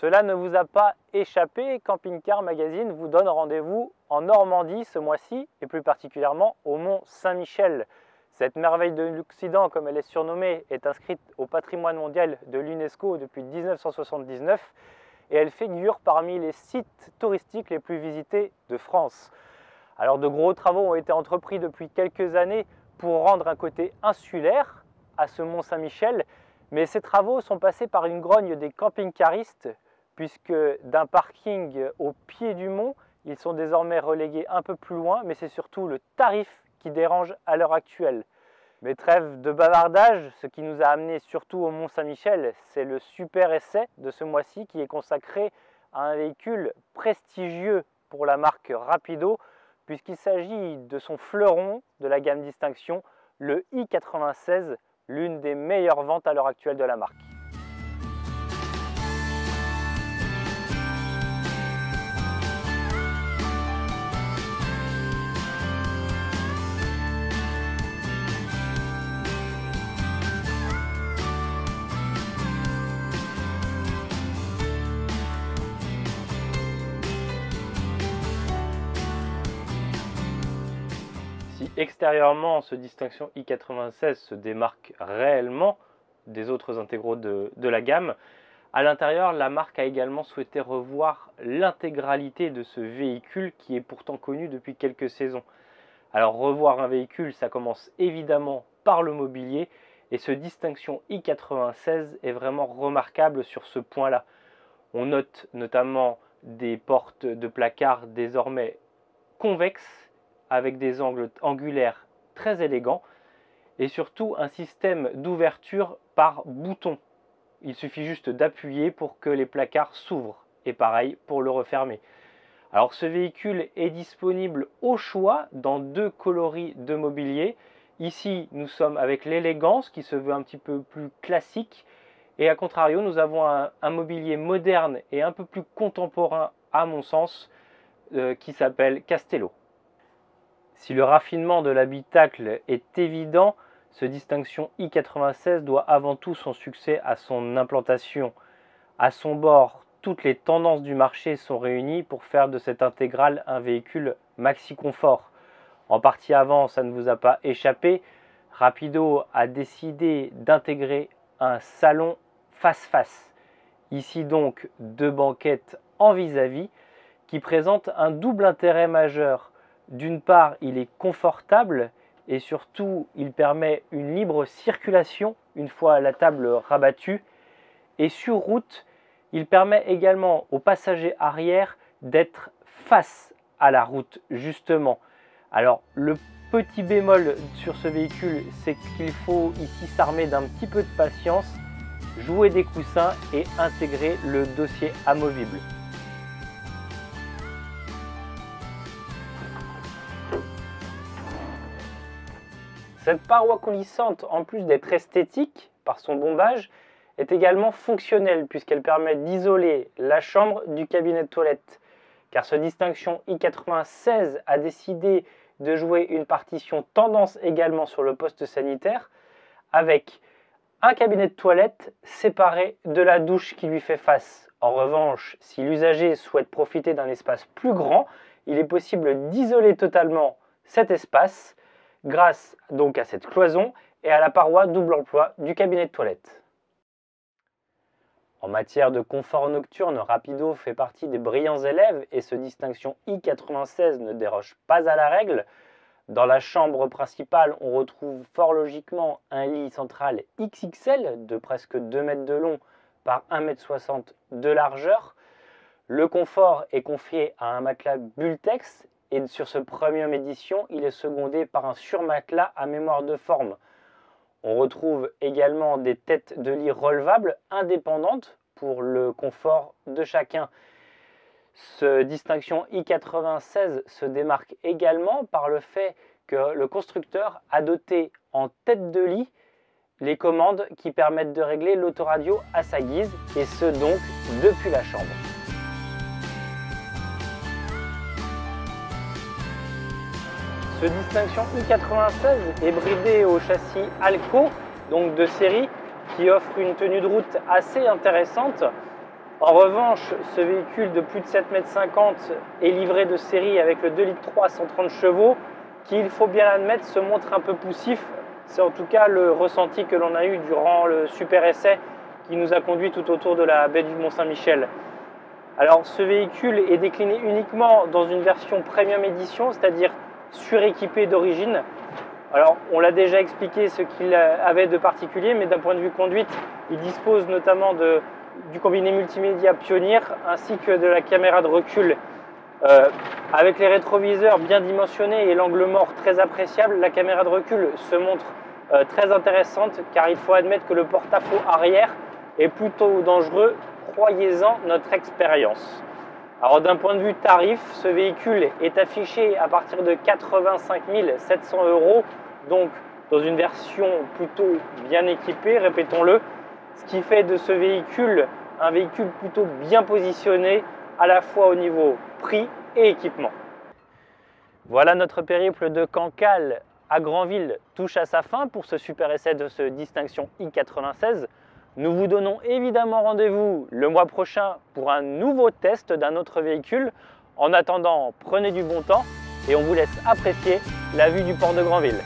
Cela ne vous a pas échappé, Camping Car Magazine vous donne rendez-vous en Normandie ce mois-ci et plus particulièrement au Mont Saint-Michel. Cette merveille de l'Occident, comme elle est surnommée, est inscrite au patrimoine mondial de l'UNESCO depuis 1979 et elle figure parmi les sites touristiques les plus visités de France. Alors de gros travaux ont été entrepris depuis quelques années pour rendre un côté insulaire à ce Mont Saint-Michel, mais ces travaux sont passés par une grogne des camping-caristes puisque d'un parking au pied du mont, ils sont désormais relégués un peu plus loin, mais c'est surtout le tarif qui dérange à l'heure actuelle. Mais trêve de bavardage, ce qui nous a amené surtout au Mont Saint-Michel, c'est le super essai de ce mois-ci qui est consacré à un véhicule prestigieux pour la marque Rapido, puisqu'il s'agit de son fleuron de la gamme Distinction, le i96, l'une des meilleures ventes à l'heure actuelle de la marque. Extérieurement, ce distinction i96 se démarque réellement des autres intégraux de, la gamme. À l'intérieur, la marque a également souhaité revoir l'intégralité de ce véhicule qui est pourtant connu depuis quelques saisons. Alors revoir un véhicule, ça commence évidemment par le mobilier et ce distinction i96 est vraiment remarquable sur ce point-là. On note notamment des portes de placard désormais convexes avec des angles angulaires très élégants et surtout un système d'ouverture par bouton. Il suffit juste d'appuyer pour que les placards s'ouvrent et pareil pour le refermer. Alors ce véhicule est disponible au choix dans deux coloris de mobilier. Ici nous sommes avec l'élégance qui se veut un petit peu plus classique et à contrario nous avons un, mobilier moderne et un peu plus contemporain à mon sens euh, qui s'appelle Castello. Si le raffinement de l'habitacle est évident, ce distinction i96 doit avant tout son succès à son implantation. À son bord, toutes les tendances du marché sont réunies pour faire de cette intégrale un véhicule maxi confort. En partie avant, ça ne vous a pas échappé, Rapido a décidé d'intégrer un salon face-face. Ici donc deux banquettes en vis-à-vis -vis qui présentent un double intérêt majeur d'une part, il est confortable et surtout, il permet une libre circulation une fois la table rabattue. Et sur route, il permet également aux passagers arrière d'être face à la route, justement. Alors, le petit bémol sur ce véhicule, c'est qu'il faut ici s'armer d'un petit peu de patience, jouer des coussins et intégrer le dossier amovible. Cette paroi coulissante, en plus d'être esthétique par son bombage, est également fonctionnelle puisqu'elle permet d'isoler la chambre du cabinet de toilette. Car ce distinction I96 a décidé de jouer une partition tendance également sur le poste sanitaire avec un cabinet de toilette séparé de la douche qui lui fait face. En revanche, si l'usager souhaite profiter d'un espace plus grand, il est possible d'isoler totalement cet espace grâce donc à cette cloison et à la paroi double emploi du cabinet de toilette. En matière de confort nocturne, Rapido fait partie des brillants élèves et ce distinction I96 ne déroge pas à la règle. Dans la chambre principale, on retrouve fort logiquement un lit central XXL de presque 2 mètres de long par 1,60 m de largeur. Le confort est confié à un matelas Bultex et sur ce première édition, il est secondé par un surmatelas à mémoire de forme. On retrouve également des têtes de lit relevables indépendantes pour le confort de chacun. Ce distinction I96 se démarque également par le fait que le constructeur a doté en tête de lit les commandes qui permettent de régler l'autoradio à sa guise et ce donc depuis la chambre. Ce distinction I96 est bridé au châssis Alco, donc de série, qui offre une tenue de route assez intéressante. En revanche, ce véhicule de plus de 7,50 m est livré de série avec le 2 litres 3 130 chevaux qui, il faut bien l'admettre, se montre un peu poussif. C'est en tout cas le ressenti que l'on a eu durant le super essai qui nous a conduit tout autour de la baie du Mont-Saint-Michel. Alors ce véhicule est décliné uniquement dans une version premium édition, c'est-à-dire suréquipé d'origine. Alors on l'a déjà expliqué ce qu'il avait de particulier, mais d'un point de vue conduite, il dispose notamment du combiné multimédia Pioneer ainsi que de la caméra de recul. Euh, avec les rétroviseurs bien dimensionnés et l'angle mort très appréciable, la caméra de recul se montre euh, très intéressante car il faut admettre que le porte-à-faux arrière est plutôt dangereux. Croyez-en notre expérience. Alors d'un point de vue tarif, ce véhicule est affiché à partir de 85 700 euros, donc dans une version plutôt bien équipée, répétons-le, ce qui fait de ce véhicule un véhicule plutôt bien positionné à la fois au niveau prix et équipement. Voilà notre périple de Cancale à Granville touche à sa fin pour ce super essai de ce Distinction i96. Nous vous donnons évidemment rendez-vous le mois prochain pour un nouveau test d'un autre véhicule. En attendant, prenez du bon temps et on vous laisse apprécier la vue du port de Granville.